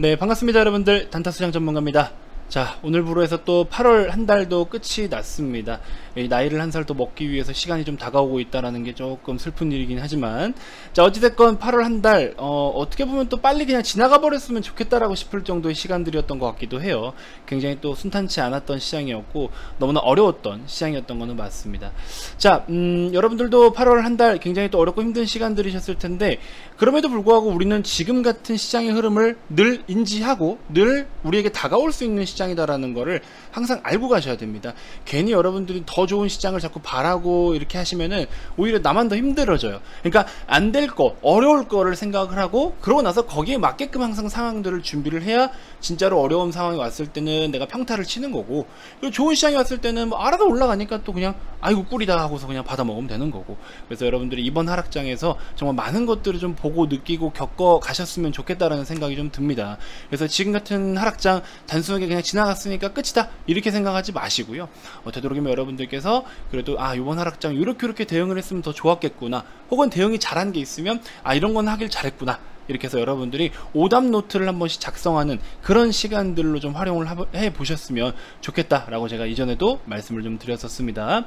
네 반갑습니다 여러분들. 단타수장 전문가입니다 자 오늘부로 해서 또 8월 한 달도 끝이 났습니다. 나이를 한 살 더 먹기 위해서 시간이 좀 다가오고 있다라는 게 조금 슬픈 일이긴 하지만 자 어찌됐건 8월 한달 어, 어떻게 보면 또 빨리 그냥 지나가 버렸으면 좋겠다라고 싶을 정도의 시간들이었던 것 같기도 해요. 굉장히 또 순탄치 않았던 시장이었고 너무나 어려웠던 시장이었던 거는 맞습니다. 자 음, 여러분들도 8월 한 달 굉장히 또 어렵고 힘든 시간들이셨을 텐데 그럼에도 불구하고 우리는 지금 같은 시장의 흐름을 늘 인지하고 늘 우리에게 다가올 수 있는 시장 시장이다라는 거를 항상 알고 가셔야 됩니다. 괜히 여러분들이 더 좋은 시장을 자꾸 바라고 이렇게 하시면은 오히려 나만 더 힘들어져요. 그러니까 안 될 거, 어려울 거를 생각을 하고 그러고 나서 거기에 맞게끔 항상 상황들을 준비를 해야 진짜로 어려운 상황이 왔을 때는 내가 평타를 치는 거고 그리고 좋은 시장이 왔을 때는 뭐 알아서 올라가니까 또 그냥 아이고 꿀이다 하고서 그냥 받아 먹으면 되는 거고 그래서 여러분들이 이번 하락장에서 정말 많은 것들을 좀 보고 느끼고 겪어 가셨으면 좋겠다라는 생각이 좀 듭니다. 그래서 지금 같은 하락장 단순하게 그냥 지나갔으니까 끝이다. 이렇게 생각하지 마시고요. 어, 되도록이면 여러분들께서 그래도 아 이번 하락장 이렇게 이렇게 대응을 했으면 더 좋았겠구나. 혹은 대응이 잘한 게 있으면 아 이런 건 하길 잘했구나. 이렇게 해서 여러분들이 오답 노트를 한 번씩 작성하는 그런 시간들로 좀 활용을 해 보셨으면 좋겠다라고 제가 이전에도 말씀을 좀 드렸었습니다.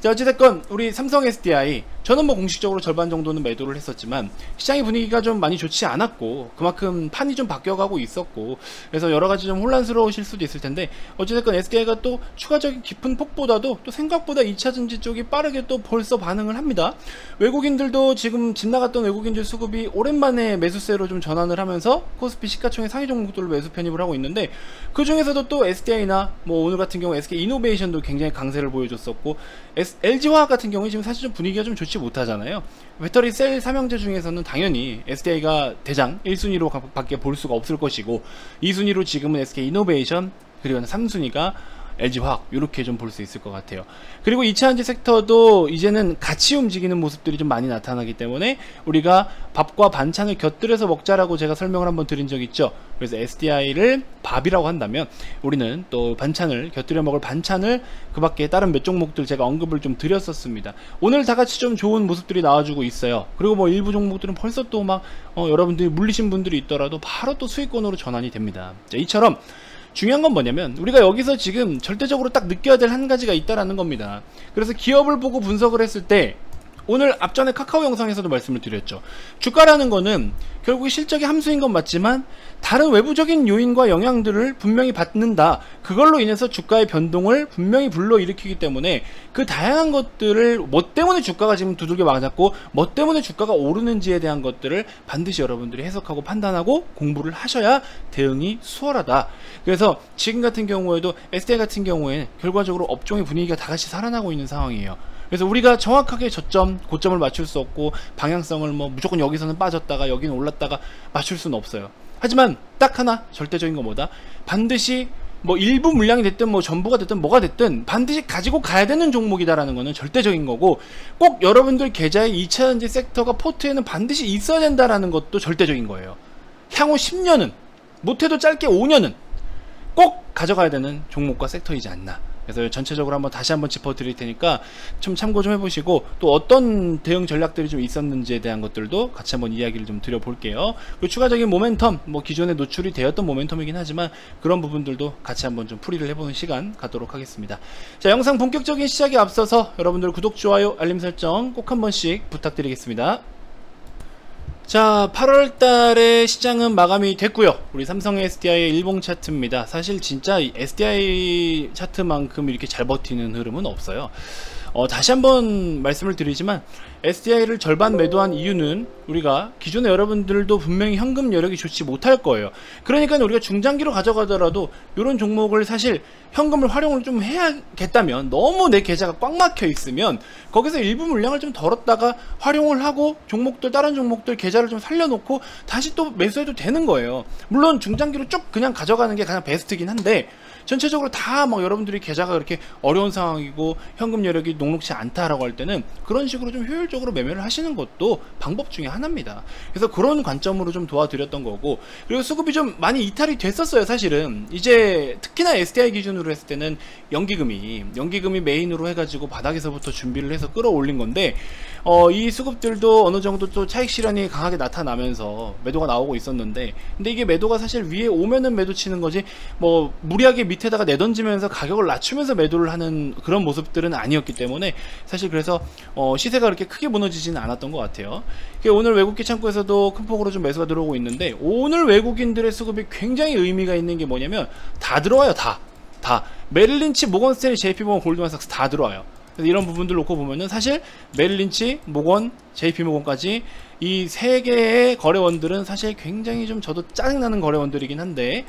자 어찌됐건 우리 삼성 SDI 저는 뭐 공식적으로 절반 정도는 매도를 했었지만 시장의 분위기가 좀 많이 좋지 않았고 그만큼 판이 좀 바뀌어가고 있었고 그래서 여러가지 좀 혼란스러우실 수도 있을 텐데 어찌됐건 SDI가 또 추가적인 깊은 폭보다도 또 생각보다 2차전지 쪽이 빠르게 또 벌써 반응을 합니다. 외국인들도 지금 집 나갔던 외국인들 수급이 오랜만에 매수세로 좀 전환을 하면서 코스피 시가총액 상위 종목들로 매수 편입을 하고 있는데 그 중에서도 또 SDI나 뭐 오늘 같은 경우 SK 이노베이션도 굉장히 강세를 보여줬었고 LG화학 같은 경우에 지금 사실 좀 분위기가 좀 좋지 못하잖아요. 배터리 셀 삼형제 중에서는 당연히 SDI가 대장 1순위로 밖에 볼 수가 없을 것이고 2순위로 지금은 SK 이노베이션 그리고 3순위가 LG화학 이렇게 좀 볼 수 있을 것 같아요. 그리고 2차전지 섹터도 이제는 같이 움직이는 모습들이 좀 많이 나타나기 때문에 우리가 밥과 반찬을 곁들여서 먹자라고 제가 설명을 한번 드린 적 있죠. 그래서 SDI를 밥이라고 한다면 우리는 또 반찬을 곁들여 먹을 반찬을 그 밖에 다른 몇 종목들 제가 언급을 좀 드렸었습니다. 오늘 다 같이 좀 좋은 모습들이 나와주고 있어요. 그리고 뭐 일부 종목들은 벌써 또막 어, 여러분들이 물리신 분들이 있더라도 바로 또 수익권으로 전환이 됩니다. 자, 이처럼 중요한 건 뭐냐면 우리가 여기서 지금 절대적으로 딱 느껴야 될 한 가지가 있다라는 겁니다. 그래서 기업을 보고 분석을 했을 때 오늘 앞전에 카카오 영상에서도 말씀을 드렸죠. 주가라는 거는 결국 실적의 함수인 건 맞지만 다른 외부적인 요인과 영향들을 분명히 받는다. 그걸로 인해서 주가의 변동을 분명히 불러일으키기 때문에 그 다양한 것들을 뭐 때문에 주가가 지금 두들겨 맞았고 뭐 때문에 주가가 오르는지에 대한 것들을 반드시 여러분들이 해석하고 판단하고 공부를 하셔야 대응이 수월하다. 그래서 지금 같은 경우에도 SDI 같은 경우에 결과적으로 업종의 분위기가 다같이 살아나고 있는 상황이에요. 그래서 우리가 정확하게 저점, 고점을 맞출 수 없고 방향성을 뭐 무조건 여기서는 빠졌다가 여기는 올랐다가 맞출 수는 없어요. 하지만 딱 하나 절대적인 거 뭐다? 반드시 뭐 일부 물량이 됐든 뭐 전부가 됐든 뭐가 됐든 반드시 가지고 가야 되는 종목이다라는 거는 절대적인 거고 꼭 여러분들 계좌의 2차전지 섹터가 포트에는 반드시 있어야 된다라는 것도 절대적인 거예요. 향후 10년은 못해도 짧게 5년은 꼭 가져가야 되는 종목과 섹터이지 않나. 그래서 전체적으로 한번 다시 한번 짚어 드릴 테니까 좀 참고 좀 해보시고 또 어떤 대응 전략들이 좀 있었는지에 대한 것들도 같이 한번 이야기를 좀 드려볼게요. 그리고 추가적인 모멘텀, 뭐 기존에 노출이 되었던 모멘텀이긴 하지만 그런 부분들도 같이 한번 좀 풀이를 해보는 시간 갖도록 하겠습니다. 자, 영상 본격적인 시작에 앞서서 여러분들 구독, 좋아요, 알림 설정 꼭 한 번씩 부탁드리겠습니다. 자 8월 달에 시장은 마감이 됐고요. 우리 삼성 SDI의 일봉 차트입니다. 사실 진짜 SDI 차트만큼 이렇게 잘 버티는 흐름은 없어요 어, 다시 한번 말씀을 드리지만 SDI를 절반 매도한 이유는 우리가 기존의 여러분들도 분명히 현금 여력이 좋지 못할 거예요. 그러니까 우리가 중장기로 가져가더라도 이런 종목을 사실 현금을 활용을 좀 해야겠다면 너무 내 계좌가 꽉 막혀 있으면 거기서 일부 물량을 좀 덜었다가 활용을 하고 종목들 다른 종목들 계좌를 좀 살려놓고 다시 또 매수해도 되는 거예요. 물론 중장기로 쭉 그냥 가져가는 게 가장 베스트긴 한데 전체적으로 다 막 여러분들이 계좌가 그렇게 어려운 상황이고 현금 여력이 녹록치 않다라고 할 때는 그런 식으로 좀 효율 효율적으로 매매를 하시는 것도 방법 중에 하나입니다. 그래서 그런 관점으로 좀 도와드렸던 거고 그리고 수급이 좀 많이 이탈이 됐었어요 사실은 이제 특히나 STI 기준으로 했을 때는 연기금이 연기금이 메인으로 해가지고 바닥에서부터 준비를 해서 끌어올린 건데 어, 이 수급들도 어느 정도 또 차익 실현이 강하게 나타나면서 매도가 나오고 있었는데 근데 이게 매도가 사실 위에 오면은 매도 치는 거지 뭐 무리하게 밑에다가 내던지면서 가격을 낮추면서 매도를 하는 그런 모습들은 아니었기 때문에 사실 그래서 어, 시세가 그렇게 크게 무너지지는 않았던 것 같아요. 오늘 외국기 창구에서도 큰 폭으로 좀 매수가 들어오고 있는데 오늘 외국인들의 수급이 굉장히 의미가 있는 게 뭐냐면 다 들어와요 다. 다. 메릴린치 모건스테리 JP모건 골드만삭스 다 들어와요. 그래서 이런 부분들 놓고 보면은 사실 메릴린치, 모건, JP모건까지 이 세 개의 거래원들은 사실 굉장히 좀 저도 짜증나는 거래원들이긴 한데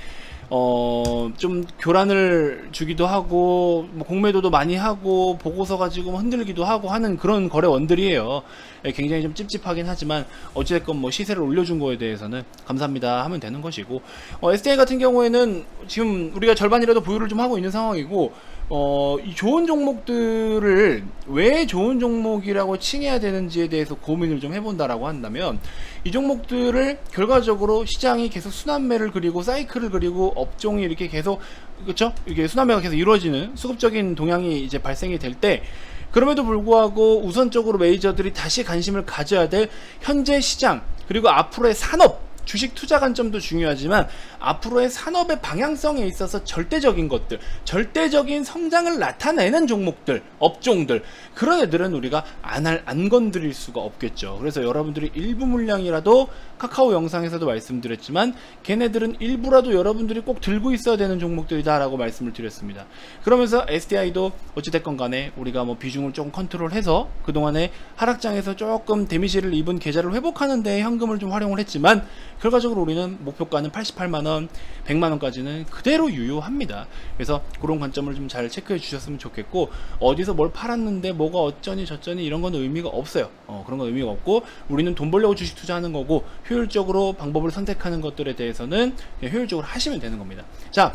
어, 좀 교란을 주기도 하고, 뭐 공매도도 많이 하고, 보고서 가지고 뭐 흔들기도 하고 하는 그런 거래원들이에요. 예, 굉장히 좀 찝찝하긴 하지만, 어찌됐건 뭐 시세를 올려준 거에 대해서는 감사합니다 하면 되는 것이고, 어, SDI 같은 경우에는 지금 우리가 절반이라도 보유를 좀 하고 있는 상황이고, 어, 이 좋은 종목들을 왜 좋은 종목이라고 칭해야 되는지에 대해서 고민을 좀 해본다라고 한다면 이 종목들을 결과적으로 시장이 계속 순환매를 그리고 사이클을 그리고 업종이 이렇게 계속 그렇죠? 이게 순환매가 계속 이루어지는 수급적인 동향이 이제 발생이 될 때 그럼에도 불구하고 우선적으로 메이저들이 다시 관심을 가져야 될 현재 시장 그리고 앞으로의 산업 주식 투자 관점도 중요하지만 앞으로의 산업의 방향성에 있어서 절대적인 것들, 절대적인 성장을 나타내는 종목들, 업종들 그런 애들은 우리가 안, 할, 안 건드릴 수가 없겠죠. 그래서 여러분들이 일부 물량이라도 카카오 영상에서도 말씀드렸지만 걔네들은 일부라도 여러분들이 꼭 들고 있어야 되는 종목들이다 라고 말씀을 드렸습니다. 그러면서 SDI도 어찌됐건 간에 우리가 뭐 비중을 조금 컨트롤해서 그동안에 하락장에서 조금 데미지를 입은 계좌를 회복하는 데 현금을 좀 활용을 했지만 결과적으로 우리는 목표가는 88만원, 100만원까지는 그대로 유효합니다. 그래서 그런 관점을 좀 잘 체크해 주셨으면 좋겠고 어디서 뭘 팔았는데 뭐가 어쩌니 저쩌니 이런 건 의미가 없어요. 어, 그런 건 의미가 없고 우리는 돈 벌려고 주식 투자하는 거고 효율적으로 방법을 선택하는 것들에 대해서는 효율적으로 하시면 되는 겁니다. 자,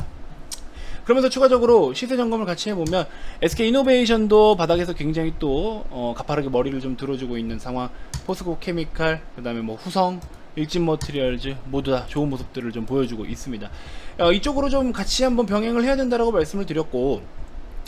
그러면서 추가적으로 시세 점검을 같이 해보면 SK 이노베이션도 바닥에서 굉장히 또 어, 가파르게 머리를 좀 들어주고 있는 상황 포스코 케미칼 그 다음에 뭐 후성 일진 머티리얼즈 모두 다 좋은 모습들을 좀 보여주고 있습니다. 어, 이쪽으로 좀 같이 한번 병행을 해야 된다라고 말씀을 드렸고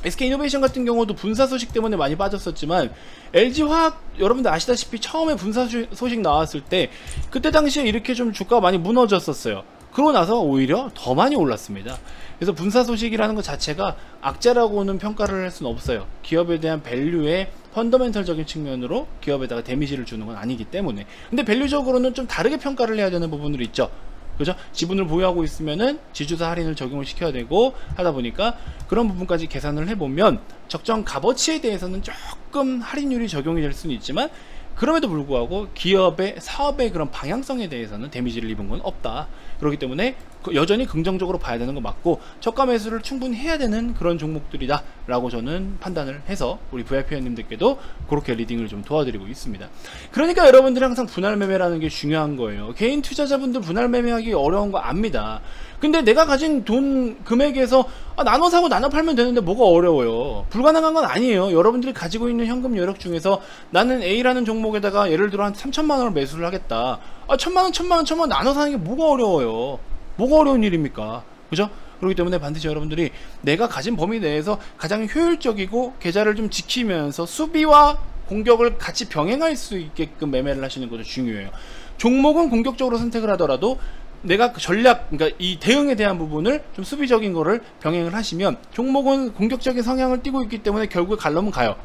SK 이노베이션 같은 경우도 분사 소식 때문에 많이 빠졌었지만 LG화학 여러분들 아시다시피 처음에 분사 소식 나왔을 때 그때 당시에 이렇게 좀 주가가 많이 무너졌었어요. 그러고 나서 오히려 더 많이 올랐습니다. 그래서 분사 소식이라는 것 자체가 악재라고는 평가를 할 수는 없어요. 기업에 대한 밸류의 펀더멘털적인 측면으로 기업에다가 데미지를 주는 건 아니기 때문에 근데 밸류적으로는 좀 다르게 평가를 해야 되는 부분들이 있죠. 그죠? 지분을 보유하고 있으면은 지주사 할인을 적용을 시켜야 되고 하다 보니까 그런 부분까지 계산을 해보면 적정 값어치에 대해서는 조금 할인율이 적용이 될 수는 있지만 그럼에도 불구하고 기업의 사업의 그런 방향성에 대해서는 데미지를 입은 건 없다. 그렇기 때문에 그 여전히 긍정적으로 봐야 되는 거 맞고 저가 매수를 충분히 해야 되는 그런 종목들이다 라고 저는 판단을 해서 우리 VIP원님들께도 그렇게 리딩을 좀 도와드리고 있습니다. 그러니까 여러분들이 항상 분할 매매라는 게 중요한 거예요. 개인 투자자분들 분할 매매하기 어려운 거 압니다. 근데 내가 가진 돈 금액에서 아, 나눠 사고 나눠 팔면 되는데 뭐가 어려워요? 불가능한 건 아니에요. 여러분들이 가지고 있는 현금 여력 중에서 나는 A라는 종목에다가 예를 들어 한 3천만 원을 매수를 하겠다. 아 천만 원 천만 원 천만 원 나눠 사는 게 뭐가 어려워요 뭐가 어려운 일입니까? 그죠? 그렇기 때문에 반드시 여러분들이 내가 가진 범위 내에서 가장 효율적이고 계좌를 좀 지키면서 수비와 공격을 같이 병행할 수 있게끔 매매를 하시는 것도 중요해요. 종목은 공격적으로 선택을 하더라도 내가 그 전략, 그러니까 이 대응에 대한 부분을 좀 수비적인 거를 병행을 하시면 종목은 공격적인 성향을 띠고 있기 때문에 결국에 갈려면 가요.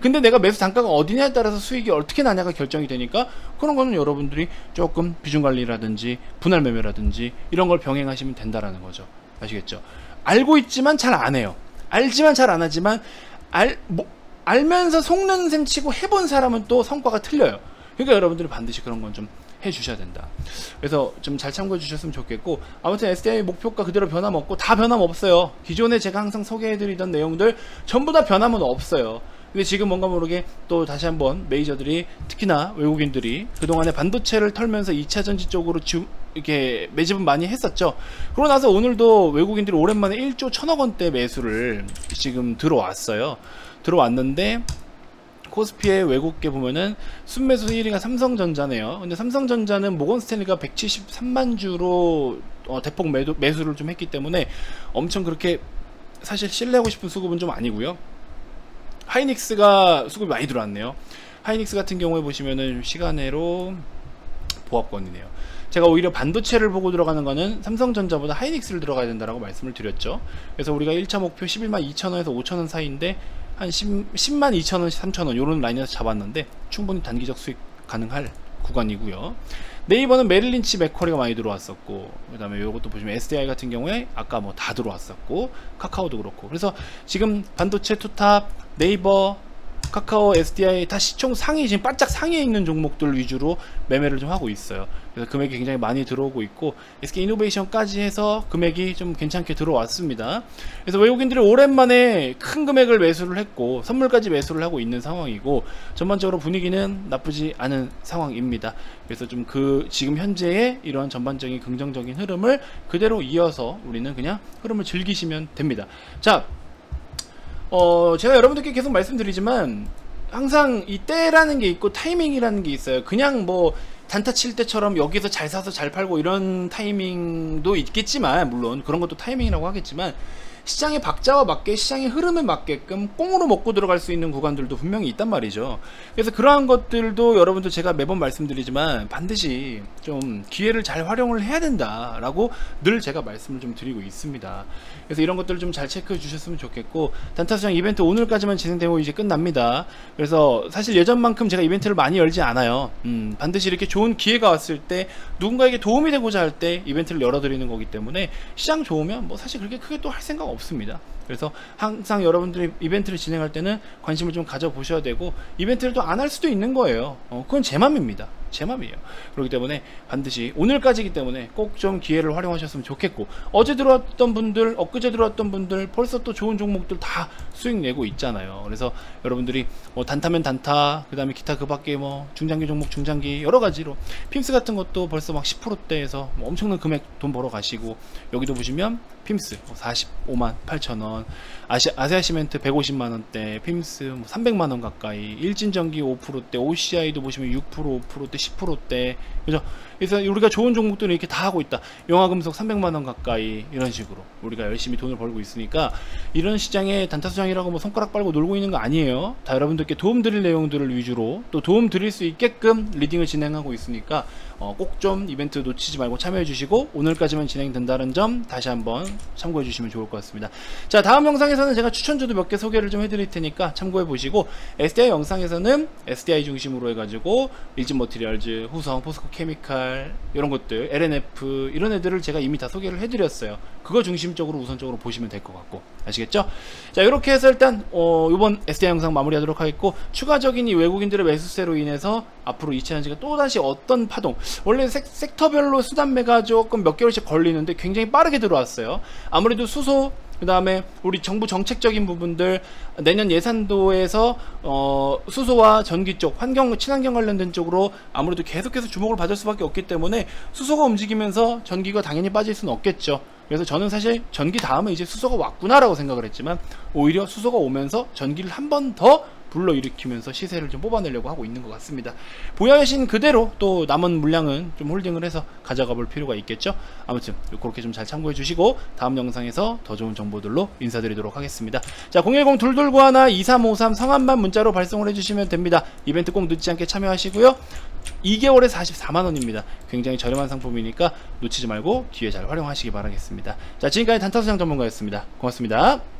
근데 내가 매수 단가가 어디냐에 따라서 수익이 어떻게 나냐가 결정이 되니까 그런 거는 여러분들이 조금 비중 관리라든지 분할 매매라든지 이런 걸 병행하시면 된다라는 거죠. 아시겠죠? 알고 있지만 잘 안 해요. 알지만 잘 안 하지만 알 뭐, 알면서 속는 셈 치고 해본 사람은 또 성과가 틀려요. 그러니까 여러분들이 반드시 그런 건 좀 해주셔야 된다. 그래서 좀 잘 참고해 주셨으면 좋겠고 아무튼 SDI 목표가 그대로 변함없고 다 변함없어요. 기존에 제가 항상 소개해드리던 내용들 전부 다 변함은 없어요. 근데 지금 뭔가 모르게 또 다시 한번 메이저들이 특히나 외국인들이 그동안에 반도체를 털면서 2차 전지 쪽으로 주, 이렇게 매집은 많이 했었죠. 그러고 나서 오늘도 외국인들이 오랜만에 1조 1천억 원대 매수를 지금 들어왔어요. 들어왔는데 코스피의 외국계 보면은 순매수 1위가 삼성전자네요. 근데 삼성전자는 모건 스탠리가 173만 주로 어, 대폭 매도, 매수를 좀 했기 때문에 엄청 그렇게 사실 신뢰하고 싶은 수급은 좀 아니고요. 하이닉스가 수급이 많이 들어왔네요. 하이닉스 같은 경우에 보시면은 시간외로 보합권이네요. 제가 오히려 반도체를 보고 들어가는 거는 삼성전자보다 하이닉스를 들어가야 된다라고 말씀을 드렸죠. 그래서 우리가 1차 목표 11만 2천원에서 5천원 사이인데 한 10, 10만 2천원, 3천원 요런 라인에서 잡았는데 충분히 단기적 수익 가능할 구간이고요. 네이버는 메릴린치 맥커리가 많이 들어왔었고 그 다음에 요것도 보시면 SDI 같은 경우에 아까 뭐 다 들어왔었고 카카오도 그렇고. 그래서 지금 반도체 투탑 네이버 카카오, SDI 다 시 총 상위 지금 바짝 상위에 있는 종목들 위주로 매매를 좀 하고 있어요. 그래서 금액이 굉장히 많이 들어오고 있고 SK 이노베이션까지 해서 금액이 좀 괜찮게 들어왔습니다. 그래서 외국인들이 오랜만에 큰 금액을 매수를 했고 선물까지 매수를 하고 있는 상황이고 전반적으로 분위기는 나쁘지 않은 상황입니다. 그래서 좀 그 지금 현재의 이러한 전반적인 긍정적인 흐름을 그대로 이어서 우리는 그냥 흐름을 즐기시면 됩니다. 자, 어, 제가 여러분들께 계속 말씀드리지만 항상 이 때라는 게 있고 타이밍이라는 게 있어요. 그냥 뭐 단타 칠 때처럼 여기서 잘 사서 잘 팔고 이런 타이밍도 있겠지만 물론 그런 것도 타이밍이라고 하겠지만 시장의 박자와 맞게 시장의 흐름에 맞게끔 꽁으로 먹고 들어갈 수 있는 구간들도 분명히 있단 말이죠. 그래서 그러한 것들도 여러분들 제가 매번 말씀드리지만 반드시 좀 기회를 잘 활용을 해야 된다 라고 늘 제가 말씀을 좀 드리고 있습니다. 그래서 이런 것들을 좀 잘 체크해 주셨으면 좋겠고 단타수장 이벤트 오늘까지만 진행되고 이제 끝납니다. 그래서 사실 예전만큼 제가 이벤트를 많이 열지 않아요. 음, 반드시 이렇게 좋은 기회가 왔을 때 누군가에게 도움이 되고자 할 때 이벤트를 열어드리는 거기 때문에 시장 좋으면 뭐 사실 그렇게 크게 또 할 생각 없 습니다. 그래서 항상 여러분들이 이벤트를 진행할 때는 관심을 좀 가져보셔야 되고 이벤트를 또 안 할 수도 있는 거예요. 어, 그건 제 맘입니다. 제 맘이에요. 그렇기 때문에 반드시 오늘까지기 때문에 꼭 좀 기회를 활용하셨으면 좋겠고 어제 들어왔던 분들, 엊그제 들어왔던 분들 벌써 또 좋은 종목들 다 수익 내고 있잖아요. 그래서 여러분들이 뭐 단타면 단타, 그 다음에 기타 그 밖에 뭐 중장기 종목 중장기 여러 가지로 핌스 같은 것도 벌써 막 10%대에서 뭐 엄청난 금액 돈 벌어 가시고 여기도 보시면 핌스 45만 8천 원, 아시, 아세아 시멘트 150만 원대, 핌스 뭐 300만 원 가까이, 일진전기 5%대, OCI도 보시면 6% 5%대, 10%대, 그죠? 그래서 우리가 좋은 종목들을 이렇게 다 하고 있다. 영화금속 300만 원 가까이 이런 식으로 우리가 열심히 돈을 벌고 있으니까 이런 시장에 단타수장이라고 뭐 손가락 빨고 놀고 있는 거 아니에요. 다 여러분들께 도움 드릴 내용들을 위주로 또 도움 드릴 수 있게끔 리딩을 진행하고 있으니까 어, 꼭 좀 이벤트 놓치지 말고 참여해 주시고 오늘까지만 진행된다는 점 다시 한번 참고해 주시면 좋을 것 같습니다. 자 다음 영상에서는 제가 추천주도 몇 개 소개를 좀 해드릴 테니까 참고해 보시고 SDI 영상에서는 SDI 중심으로 해가지고 일진 머티리얼즈, 후성, 포스코 케미칼 이런 것들, LNF 이런 애들을 제가 이미 다 소개를 해드렸어요. 그거 중심적으로 우선적으로 보시면 될 것 같고 아시겠죠? 자 이렇게 해서 일단 어, 이번 SDI 영상 마무리하도록 하겠고 추가적인 이 외국인들의 매수세로 인해서 앞으로 이차전지가 또다시 어떤 파동 원래 섹, 섹터별로 수단매가 조금 몇 개월씩 걸리는데 굉장히 빠르게 들어왔어요. 아무래도 수소 그 다음에 우리 정부 정책적인 부분들 내년 예산도에서 어, 수소와 전기 쪽 환경 친환경 관련된 쪽으로 아무래도 계속해서 주목을 받을 수밖에 없기 때문에 수소가 움직이면서 전기가 당연히 빠질 수는 없겠죠. 그래서 저는 사실 전기 다음에 이제 수소가 왔구나라고 생각을 했지만 오히려 수소가 오면서 전기를 한 번 더 불러일으키면서 시세를 좀 뽑아내려고 하고 있는 것 같습니다. 보여신 그대로 또 남은 물량은 좀 홀딩을 해서 가져가 볼 필요가 있겠죠. 아무튼 그렇게 좀 잘 참고해 주시고 다음 영상에서 더 좋은 정보들로 인사드리도록 하겠습니다. 자 010 둘둘구하나 2353 성함만 문자로 발송을 해주시면 됩니다. 이벤트 꼭 늦지 않게 참여하시고요. 2개월에 44만원입니다. 굉장히 저렴한 상품이니까 놓치지 말고 기회 잘 활용하시기 바라겠습니다. 자 지금까지 단타수장 전문가였습니다. 고맙습니다.